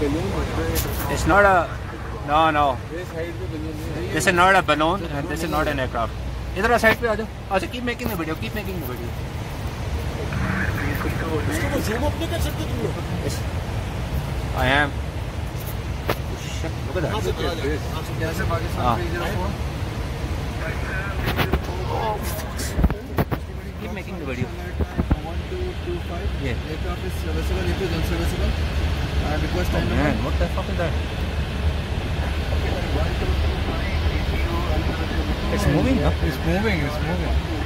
It's not a. No, no. ये side पे balloon है This is not a balloon and this is not an aircraft. इधर side पे आ जाओ अच्छा keep making the video keep making the video zoom up नहीं कर सकते तुम लोग yes. I am Shit, look at हाँ that से चला जाएगा जैसे पाकिस्तान हाँ. पे इधर phone keep making the video one two two five Yeah. aircraft is serviceable it is unserviceable and request oh man. What the fuck is that? It's moving it's moving it's moving